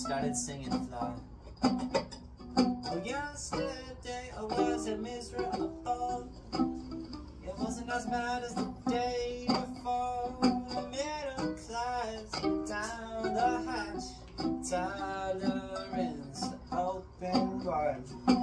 started singing fly. Oh, yesterday I wasn't miserable. It wasn't as bad as the day before. The middle class down the hatch, tolerance open wide.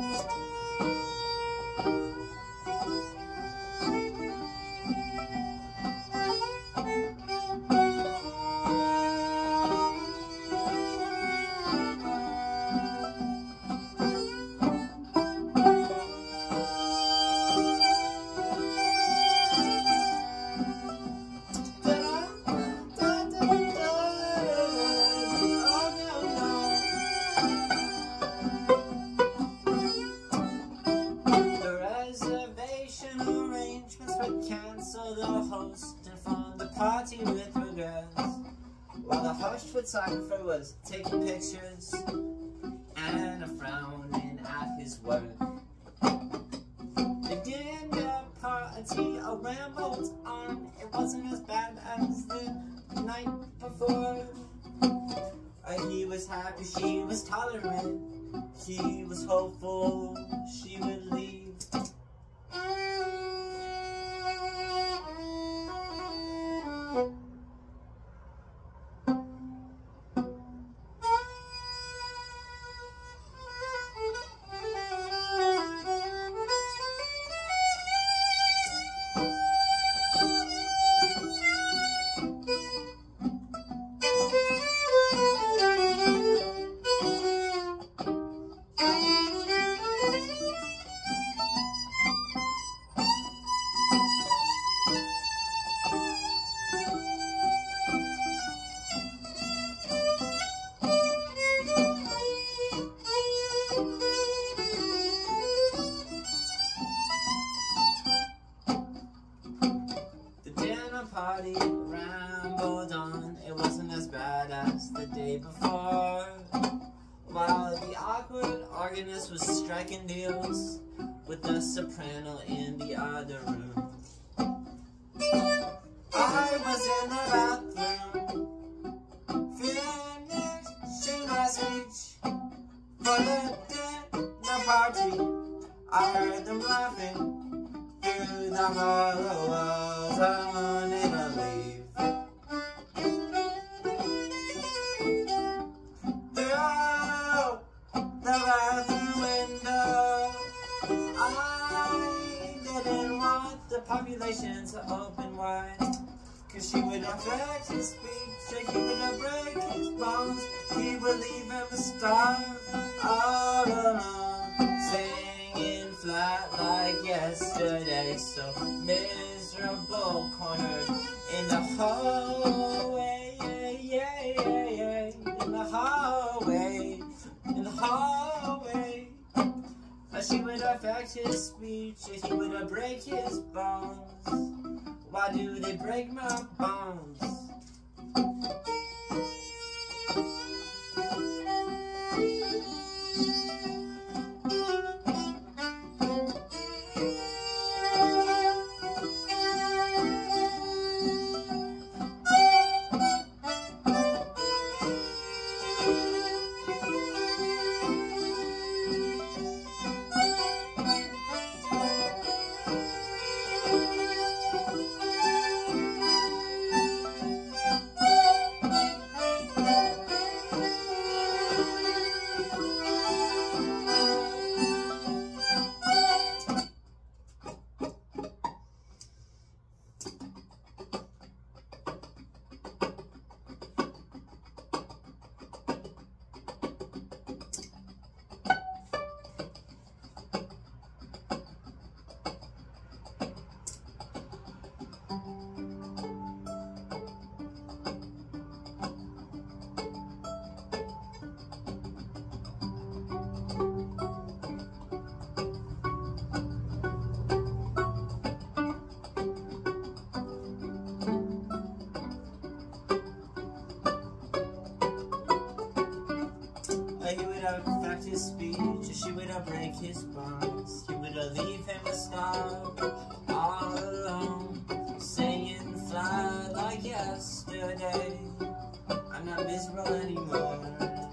Photographer was taking pictures and a frowning at his work. The dinner party rambled on. It wasn't as bad as the night before. Uh, he was happy, she was tolerant. He was hopeful she would leave. As bad the day before. While the awkward organist was striking deals with the soprano in the other room. I was in the bathroom, finishing my speech for the dinner party. I heard them laughing through the hollow He leave him starve all alone, singing flat like yesterday. So miserable, cornered in the hallway, yeah, yeah, yeah, yeah, in the hallway, in the hallway. Uh, She would affect his speech, and he would break his bones. Why do they break my bones? Would uh, break his bones. He would uh, leave him a scar all alone, saying fly like yesterday. I'm not miserable anymore.